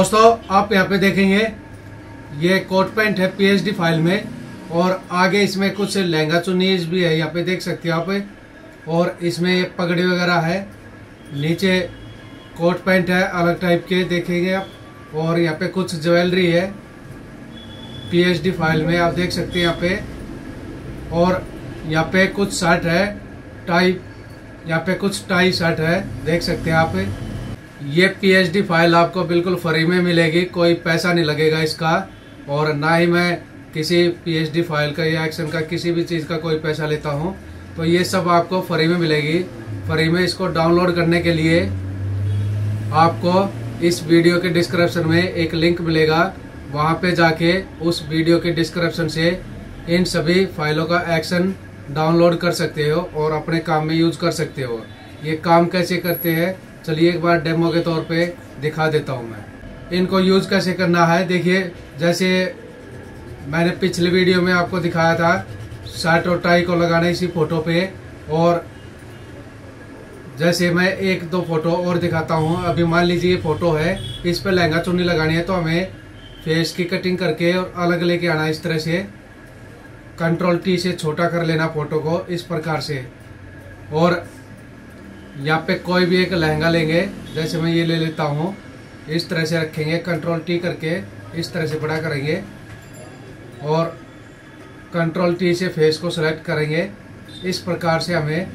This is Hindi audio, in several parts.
दोस्तों, आप यहाँ पे देखेंगे, ये कोट पैंट है पीएचडी फ़ाइल में, और आगे इसमें कुछ लहंगा चुन्नीज भी है, यहाँ पे देख सकते हो आप। और इसमें पगड़ी वगैरह है, नीचे कोट पैंट है, अलग टाइप के देखेंगे आप। और यहाँ पे कुछ ज्वेलरी है पीएचडी फ़ाइल में, आप देख सकते हैं यहाँ पे। और यहाँ पे कुछ शर्ट है, टाई, यहाँ पे कुछ टाई शर्ट है, देख सकते हैं आप। ये पीएचडी फ़ाइल आपको बिल्कुल फ्री में मिलेगी, कोई पैसा नहीं लगेगा इसका, और ना ही मैं किसी पीएचडी फ़ाइल का या एक्शन का किसी भी चीज़ का कोई पैसा लेता हूँ तो ये सब आपको फ्री में मिलेगी। फ्री में इसको डाउनलोड करने के लिए आपको इस वीडियो के डिस्क्रिप्शन में एक लिंक मिलेगा। वहाँ पे जाके उस वीडियो के डिस्क्रिप्शन से इन सभी फाइलों का एक्शन डाउनलोड कर सकते हो और अपने काम में यूज़ कर सकते हो। ये काम कैसे करते हैं? चलिए एक बार डेमो के तौर पे दिखा देता हूँ मैं। इनको यूज़ कैसे करना है, देखिए, जैसे मैंने पिछले वीडियो में आपको दिखाया था, शर्ट और टाई को लगाना इसी फ़ोटो पे, और जैसे मैं एक दो फ़ोटो और दिखाता हूँ, अभी मान लीजिए फ़ोटो है, इस पर लहंगा चुन्नी लगानी है तो हमें फेस की कटिंग करके और अलग लेके आना इस तरह से। कंट्रोल टी से छोटा कर लेना फ़ोटो को इस प्रकार से। और यहाँ पे कोई भी एक लहंगा लेंगे, जैसे मैं ये ले लेता हूँ, इस तरह से रखेंगे कंट्रोल टी करके इस तरह से बड़ा करेंगे और कंट्रोल टी से फेस को सेलेक्ट करेंगे। इस प्रकार से हमें,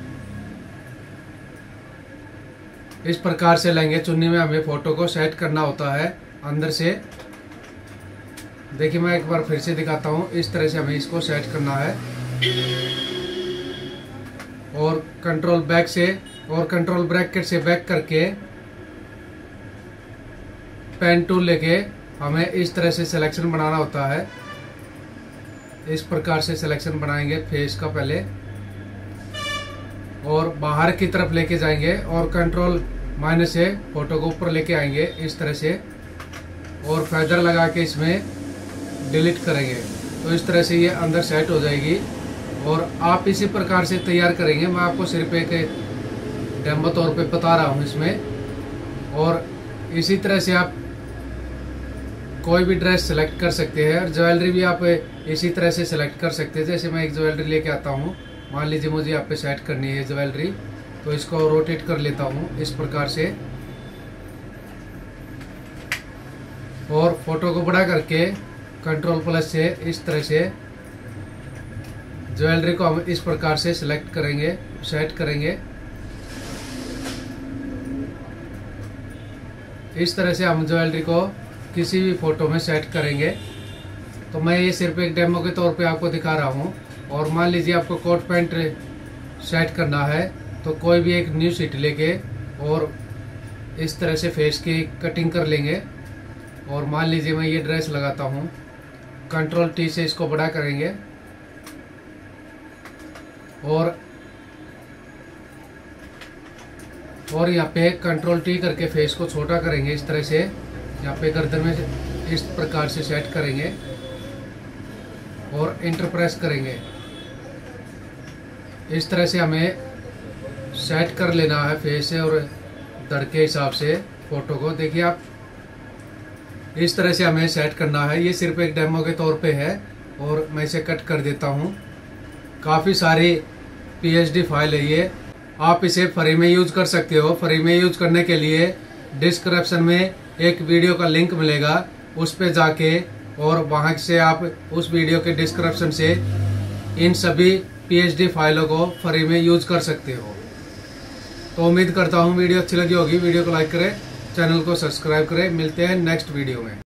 इस प्रकार से लेंगे चुन्नी में हमें फ़ोटो को सेट करना होता है अंदर से। देखिए, मैं एक बार फिर से दिखाता हूँ, इस तरह से हमें इसको सेट करना है। और कंट्रोल बैक से और कंट्रोल ब्रैकेट से बैक करके पेन टूल लेके हमें इस तरह से सिलेक्शन बनाना होता है। इस प्रकार से सिलेक्शन बनाएँगे फेस का पहले। और बाहर की तरफ़ लेके जाएँगे और कंट्रोल माइनस से फ़ोटो को ऊपर लेके आएँगे इस तरह से। और फेदर लगा के इसमें डिलीट करेंगे। तो इस तरह से ये अंदर सेट हो जाएगी। और आप इसी प्रकार से तैयार करेंगे। मैं आपको सिर्फ़ एक डेमो तौर पे बता रहा हूँ इसमें। और इसी तरह से आप कोई भी ड्रेस सेलेक्ट कर सकते हैं, और ज्वेलरी भी आप इसी तरह से सिलेक्ट कर सकते हैं। जैसे मैं एक ज्वेलरी लेके आता हूँ, मान लीजिए मुझे यहाँ पे सेट करनी है ज्वेलरी तो इसको रोटेट कर लेता हूँ इस प्रकार से। और फ़ोटो को बड़ा करके कंट्रोल प्लस से इस तरह से ज्वेलरी को हम इस प्रकार से सिलेक्ट करेंगे, सेट करेंगे। इस तरह से हम ज्वेलरी को किसी भी फ़ोटो में सेट करेंगे। तो मैं ये सिर्फ़ एक डेमो के तौर पे आपको दिखा रहा हूँ। और मान लीजिए आपको कोट पैंट सेट करना है तो कोई भी एक न्यू सीट लेके और इस तरह से फेस की कटिंग कर लेंगे। और मान लीजिए मैं ये ड्रेस लगाता हूँ। कंट्रोल टी से इसको बड़ा करेंगे। और और यहाँ पे कंट्रोल टी करके फेस को छोटा करेंगे इस तरह से। यहाँ पे गर्दन में इस प्रकार से सेट करेंगे और इंटर प्रेस करेंगे। इस तरह से हमें सेट कर लेना है फेस से और दड़ के हिसाब से फ़ोटो को। देखिए आप, इस तरह से हमें सेट करना है। ये सिर्फ़ एक डेमो के तौर पे है और मैं इसे कट कर देता हूँ। काफ़ी सारी पीएचडी फ़ाइल है ये। आप इसे फ्री में यूज़ कर सकते हो। फ्री में यूज़ करने के लिए डिस्क्रिप्शन में एक वीडियो का लिंक मिलेगा। उस पर जाके और वहाँ से आप उस वीडियो के डिस्क्रिप्शन से इन सभी पीएचडी फाइलों को फ्री में यूज़ कर सकते हो। तो उम्मीद करता हूँ वीडियो अच्छी लगी होगी। वीडियो को लाइक करें चैनल को सब्सक्राइब करें। मिलते हैं नेक्स्ट वीडियो में।